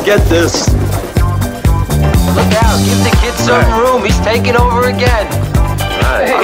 forget this. Look out, give the kid some room. He's taking over again. Right. Hey.